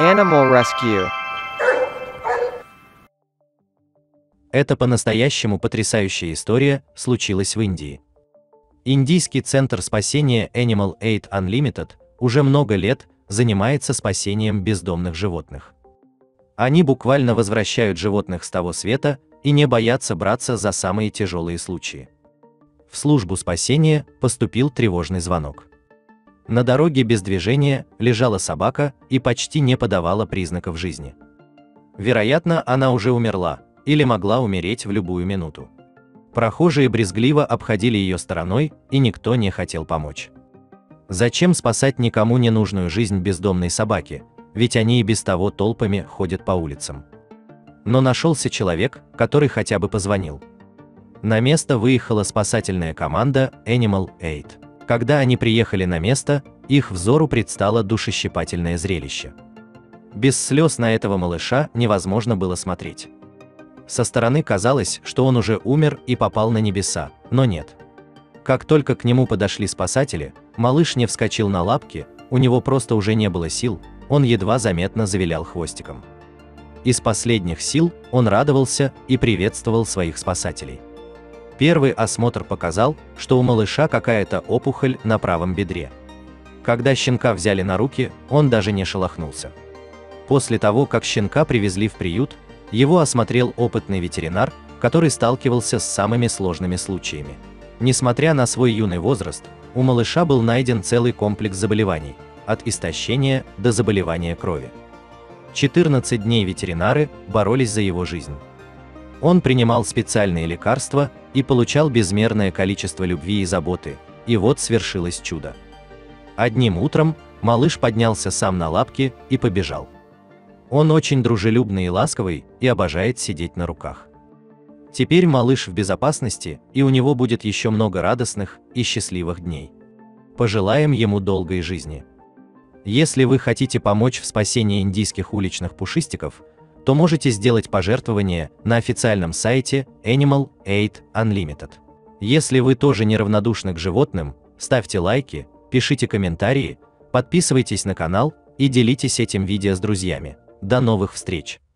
Animal Rescue. Эта по-настоящему потрясающая история случилась в Индии. Индийский центр спасения Animal Aid Unlimited уже много лет занимается спасением бездомных животных. Они буквально возвращают животных с того света и не боятся браться за самые тяжелые случаи. В службу спасения поступил тревожный звонок. На дороге без движения лежала собака и почти не подавала признаков жизни. Вероятно, она уже умерла или могла умереть в любую минуту. Прохожие брезгливо обходили ее стороной, и никто не хотел помочь. Зачем спасать никому не нужную жизнь бездомной собаки, ведь они и без того толпами ходят по улицам. Но нашелся человек, который хотя бы позвонил. На место выехала спасательная команда Animal Aid. Когда они приехали на место, их взору предстало душещипательное зрелище. Без слез на этого малыша невозможно было смотреть. Со стороны казалось, что он уже умер и попал на небеса, но нет. Как только к нему подошли спасатели, малыш не вскочил на лапки, у него просто уже не было сил, он едва заметно завилял хвостиком. Из последних сил он радовался и приветствовал своих спасателей. Первый осмотр показал, что у малыша какая-то опухоль на правом бедре. Когда щенка взяли на руки, он даже не шелохнулся. После того, как щенка привезли в приют, его осмотрел опытный ветеринар, который сталкивался с самыми сложными случаями. Несмотря на свой юный возраст, у малыша был найден целый комплекс заболеваний, от истощения до заболевания крови. 14 дней ветеринары боролись за его жизнь. Он принимал специальные лекарства и получал безмерное количество любви и заботы, и вот свершилось чудо. Одним утром малыш поднялся сам на лапки и побежал. Он очень дружелюбный и ласковый и обожает сидеть на руках. Теперь малыш в безопасности, и у него будет еще много радостных и счастливых дней. Пожелаем ему долгой жизни. Если вы хотите помочь в спасении индийских уличных пушистиков, то можете сделать пожертвование на официальном сайте Animal Aid Unlimited. Если вы тоже неравнодушны к животным, ставьте лайки, пишите комментарии, подписывайтесь на канал и делитесь этим видео с друзьями. До новых встреч!